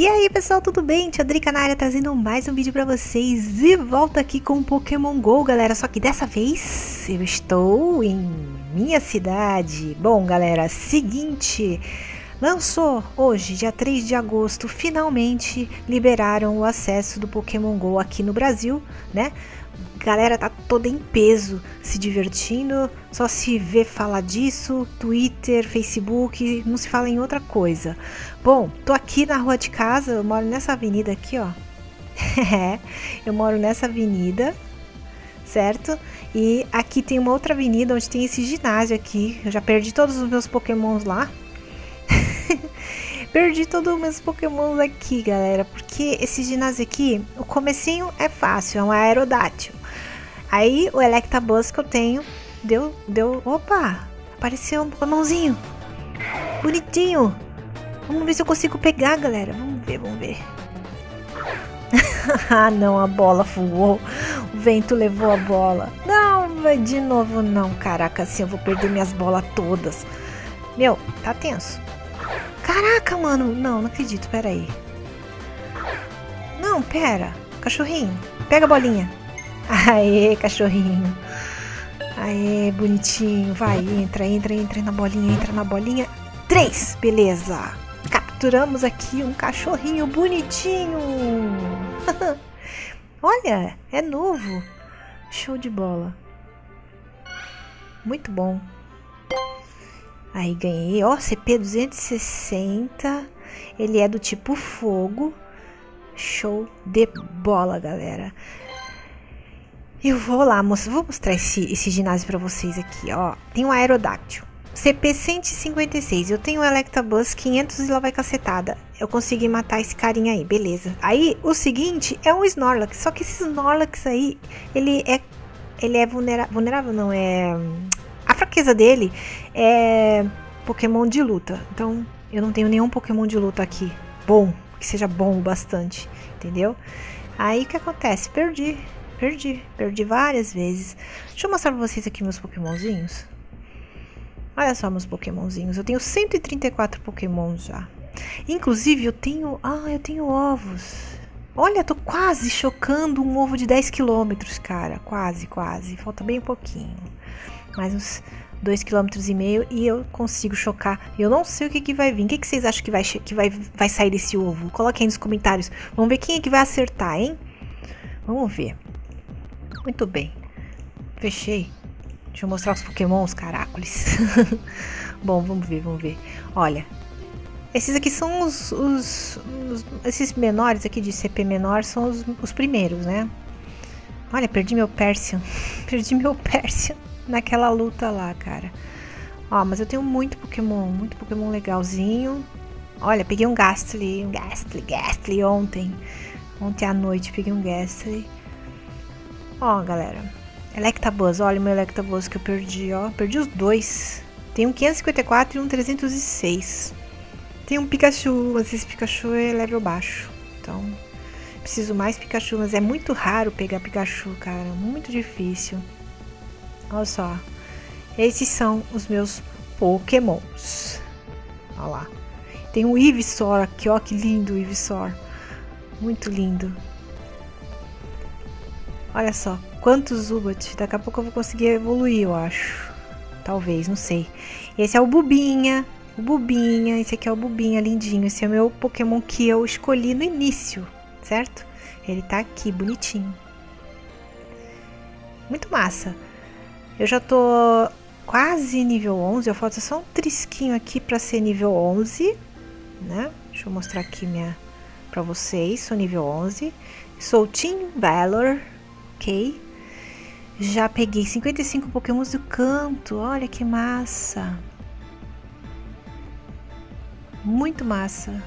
E aí pessoal, tudo bem? Tia Drica na área trazendo mais um vídeo pra vocês e volta aqui com Pokémon GO, galera, só que dessa vez eu estou em minha cidade. Bom, galera, seguinte, lançou hoje, dia 3 de agosto, finalmente liberaram o acesso do Pokémon GO aqui no Brasil, né? galera tá toda em peso, se divertindo, só se vê falar disso, Twitter, Facebook, não se fala em outra coisa. Bom, tô aqui na rua de casa, eu moro nessa avenida aqui, ó. eu moro nessa avenida, certo? E aqui tem uma outra avenida onde tem esse ginásio aqui. Eu já perdi todos os meus pokémons lá. Perdi todos os meus pokémons aqui, galera. Porque esse ginásio aqui, o comecinho é fácil, é um aerodátil. Aí o Electabuzz que eu tenho deu, deu, opa, apareceu um pokémonzinho. Bonitinho. Vamos ver se eu consigo pegar, galera. Vamos ver, vamos ver. ah, não, a bola voou. O vento levou a bola. Não, de novo não. Caraca, assim eu vou perder minhas bolas todas. Meu, tá tenso. Caraca, mano. Não, não acredito. Pera aí. Não, pera. Cachorrinho. Pega a bolinha. Aê, cachorrinho. Aê, bonitinho. Vai, entra, entra, entra na bolinha, entra na bolinha. Três, beleza. Capturamos aqui um cachorrinho bonitinho. Olha, é novo. Show de bola. Muito bom. Aí ganhei, ó, CP 260. Ele é do tipo fogo. Show de bola, galera. Eu vou lá, moça, vou mostrar esse, esse ginásio para vocês aqui, ó. Tem um Aerodáctil. CP 156. Eu tenho um Electabuzz 500 e lá vai cacetada. Eu consegui matar esse carinha aí, beleza. Aí, o seguinte é um Snorlax. Só que esse Snorlax aí, ele é... Ele é vulnera vulnerável, não, é... Fraqueza dele é Pokémon de luta. Então, eu não tenho nenhum Pokémon de luta aqui. Bom, que seja bom o bastante, entendeu? Aí, o que acontece? Perdi. Perdi. Perdi várias vezes. Deixa eu mostrar pra vocês aqui meus Pokémonzinhos. Olha só meus Pokémonzinhos. Eu tenho 134 Pokémons já. Inclusive, eu tenho... Ah, eu tenho ovos. Olha, tô quase chocando um ovo de 10 quilômetros, cara. Quase, quase. Falta bem pouquinho mais uns 2,5 km e eu consigo chocar. Eu não sei o que, que vai vir. O que, que vocês acham que, vai, que vai, vai sair desse ovo? Coloquem nos comentários. Vamos ver quem é que vai acertar, hein? Vamos ver. Muito bem. Fechei. Deixa eu mostrar os pokémons, caracoles. Bom, vamos ver, vamos ver. Olha, esses aqui são os, os, os, Esses menores aqui de CP menor são os, os primeiros, né? Olha, perdi meu Persian. perdi meu Persian naquela luta lá, cara. Ó, mas eu tenho muito Pokémon, muito Pokémon legalzinho. Olha, peguei um Gastly, um Gastly, Gastly ontem. Ontem à noite peguei um Gastly. Ó, galera. Electabuzz, olha o meu Electabuzz que eu perdi, ó. Perdi os dois. Tem um 554 e um 306. Tem um Pikachu, mas esse Pikachu é level baixo. Então, preciso mais Pikachu, mas é muito raro pegar Pikachu, cara. Muito difícil. Olha só. Esses são os meus pokémons. Olha lá. Tem o Ivysaur aqui, ó, que lindo o Ivysaur. Muito lindo. Olha só, quantos Zubat. Daqui a pouco eu vou conseguir evoluir, eu acho. Talvez, não sei. Esse é o Bubinha. O Bubinha, esse aqui é o Bubinha, lindinho. Esse é o meu Pokémon que eu escolhi no início, certo? Ele tá aqui, bonitinho. Muito massa. Eu já tô quase nível 11, eu falta só um trisquinho aqui para ser nível 11, né? Deixa eu mostrar aqui minha para vocês, sou nível 11. Sou Team Valor, ok? Já peguei 55 pokémons do canto, olha que massa. Muito massa.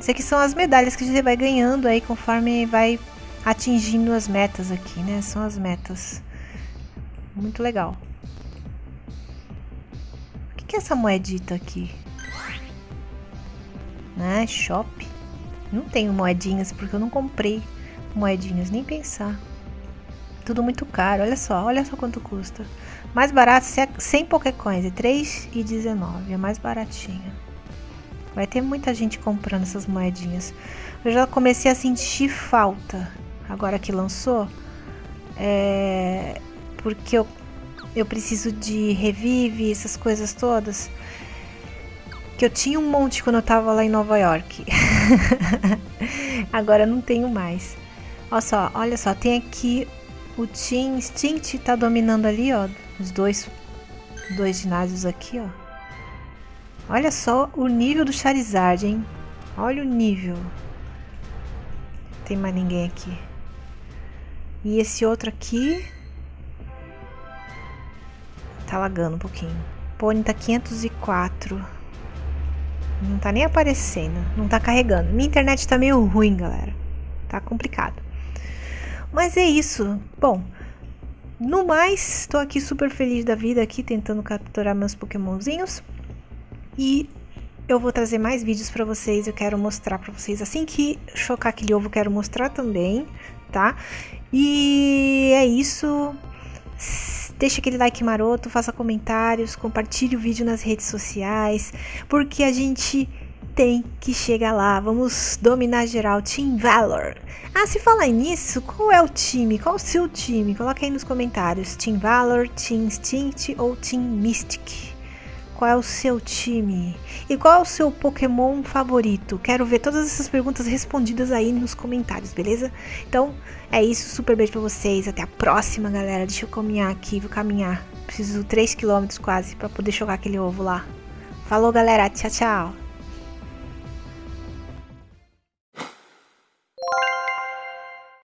Isso aqui são as medalhas que gente vai ganhando aí conforme vai atingindo as metas aqui, né? São as metas. Muito legal. O que, é essa moedita aqui? Ah, shop. Não tenho moedinhas porque eu não comprei moedinhas, nem pensar. Tudo muito caro, olha só, olha só quanto custa. Mais barato, 100 Pokécoins, é 3,19, é mais baratinha. Vai ter muita gente comprando essas moedinhas. Eu já comecei a sentir falta agora que lançou. É, porque eu, eu preciso de revive, essas coisas todas. Que eu tinha um monte quando eu tava lá em Nova York. agora não tenho mais. Olha só, olha só, tem aqui o Team Instinct tá dominando ali, ó. Os dois, dois ginásios aqui, ó. Olha só o nível do Charizard, hein? Olha o nível. Tem mais ninguém aqui. E esse outro aqui... Tá lagando um pouquinho. Pônei tá 504. Não tá nem aparecendo. Não tá carregando. Minha internet tá meio ruim, galera. Tá complicado. Mas é isso. Bom, no mais, estou aqui super feliz da vida aqui tentando capturar meus pokémonzinhos. E eu vou trazer mais vídeos para vocês, eu quero mostrar para vocês. Assim que chocar aquele ovo, quero mostrar também, tá? E é isso. Deixa aquele like maroto, faça comentários, compartilhe o vídeo nas redes sociais, porque a gente tem que chegar lá. Vamos dominar geral. Team Valor. Ah, se falar nisso, qual é o time? Qual o seu time? Coloca aí nos comentários. Team Valor, Team Instinct ou Team Mystic? Qual é o seu time? E qual é o seu Pokémon favorito? Quero ver todas essas perguntas respondidas aí nos comentários, beleza? Então, é isso. Super beijo pra vocês. Até a próxima, galera. Deixa eu caminhar aqui. Vou caminhar. Preciso 3km quase para poder jogar aquele ovo lá. Falou, galera. Tchau, tchau.